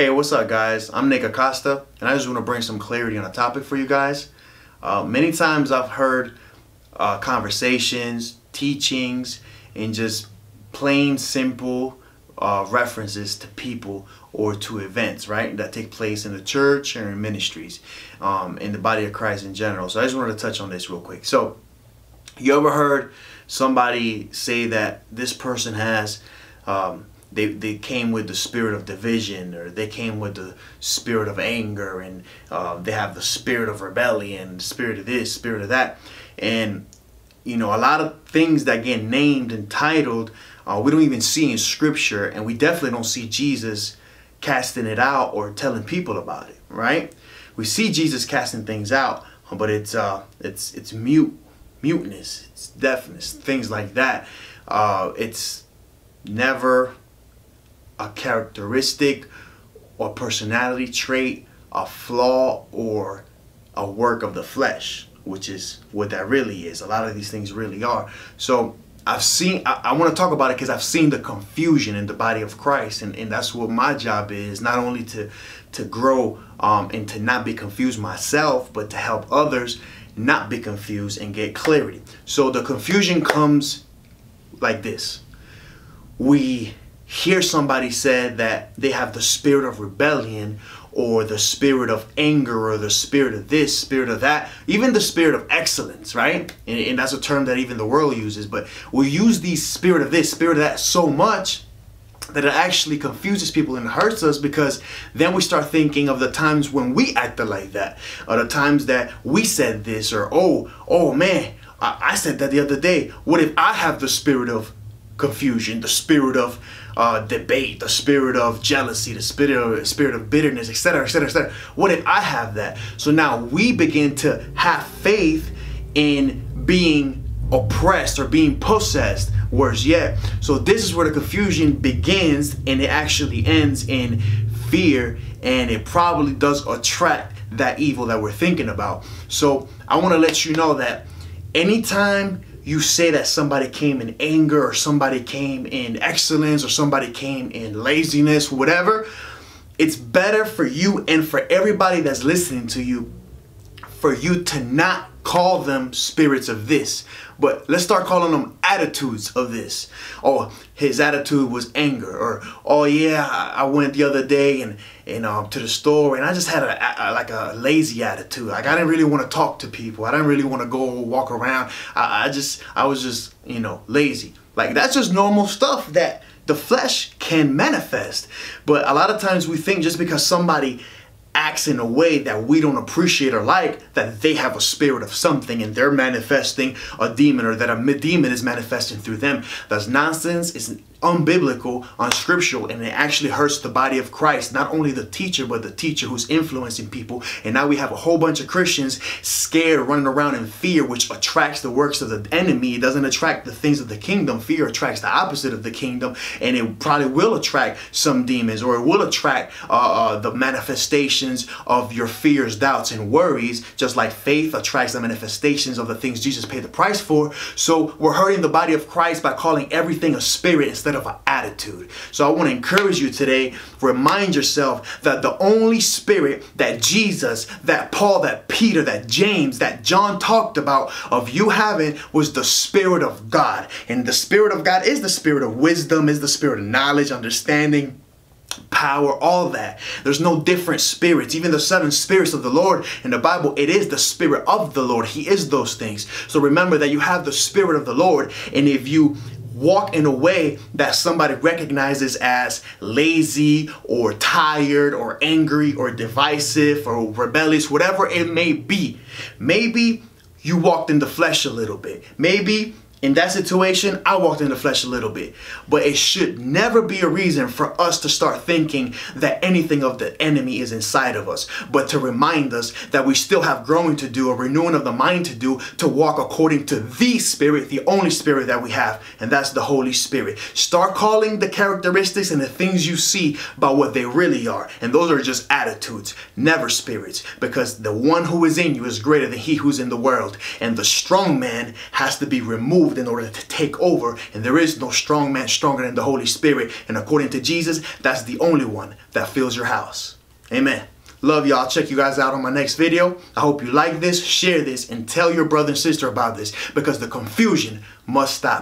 Hey, what's up, guys? I'm Nick Acosta, and I just want to bring some clarity on a topic for you guys. Uh, many times I've heard uh, conversations, teachings, and just plain simple uh, references to people or to events, right, that take place in the church or in ministries, um, in the body of Christ in general. So I just wanted to touch on this real quick. So, you ever heard somebody say that this person has um, they, they came with the spirit of division or they came with the spirit of anger and uh, they have the spirit of rebellion spirit of this spirit of that. And you know a lot of things that get named and titled uh, we don't even see in scripture and we definitely don't see jesus casting it out or telling people about it right? We see jesus casting things out but it's uh it's it's mute muteness it's deafness things like that. Uh it's never a characteristic or personality trait, a flaw or a work of the flesh, which is what that really is. A lot of these things really are. So I've seen, I, I want to talk about it because I've seen the confusion in the body of Christ. And, and that's what my job is, not only to, to grow um, and to not be confused myself, but to help others not be confused and get clarity. So the confusion comes like this. We hear somebody said that they have the spirit of rebellion or the spirit of anger or the spirit of this, spirit of that, even the spirit of excellence, right? And, and that's a term that even the world uses, but we use the spirit of this, spirit of that so much that it actually confuses people and hurts us because then we start thinking of the times when we acted like that or the times that we said this or oh oh man I, I said that the other day what if i have the spirit of confusion the spirit of uh, debate, the spirit of jealousy, the spirit of, spirit of bitterness, etc., etc., etc. What if I have that? So now we begin to have faith in being oppressed or being possessed worse yet so this is where the confusion begins and it actually ends in fear and it probably does attract that evil that we're thinking about so i want to let you know that anytime you say that somebody came in anger or somebody came in excellence or somebody came in laziness, whatever, it's better for you and for everybody that's listening to you for you to not call them spirits of this, but let's start calling them attitudes of this. Oh, his attitude was anger, or oh yeah, I went the other day and and um, to the store and I just had a, a, like a lazy attitude. Like I didn't really want to talk to people. I didn't really want to go walk around. I, I just I was just you know lazy. Like that's just normal stuff that the flesh can manifest. But a lot of times we think just because somebody acts in a way that we don't appreciate or like, that they have a spirit of something and they're manifesting a demon or that a demon is manifesting through them. That's nonsense. It's unbiblical, unscriptural, and it actually hurts the body of Christ. Not only the teacher, but the teacher who's influencing people. And now we have a whole bunch of Christians scared, running around in fear, which attracts the works of the enemy. It doesn't attract the things of the kingdom. Fear attracts the opposite of the kingdom, and it probably will attract some demons, or it will attract uh, uh, the manifestations of your fears, doubts, and worries, just like faith attracts the manifestations of the things Jesus paid the price for. So we're hurting the body of Christ by calling everything a spirit instead instead of an attitude. So I want to encourage you today, remind yourself that the only spirit that Jesus, that Paul, that Peter, that James, that John talked about of you having was the spirit of God. And the spirit of God is the spirit of wisdom, is the spirit of knowledge, understanding, power, all that. There's no different spirits. Even the seven spirits of the Lord in the Bible, it is the spirit of the Lord. He is those things. So remember that you have the spirit of the Lord. And if you walk in a way that somebody recognizes as lazy or tired or angry or divisive or rebellious, whatever it may be. Maybe you walked in the flesh a little bit. Maybe in that situation, I walked in the flesh a little bit. But it should never be a reason for us to start thinking that anything of the enemy is inside of us, but to remind us that we still have growing to do, a renewing of the mind to do, to walk according to the Spirit, the only Spirit that we have, and that's the Holy Spirit. Start calling the characteristics and the things you see by what they really are. And those are just attitudes, never spirits, because the one who is in you is greater than he who's in the world. And the strong man has to be removed in order to take over. And there is no strong man stronger than the Holy Spirit. And according to Jesus, that's the only one that fills your house. Amen. Love y'all. Check you guys out on my next video. I hope you like this, share this, and tell your brother and sister about this because the confusion must stop.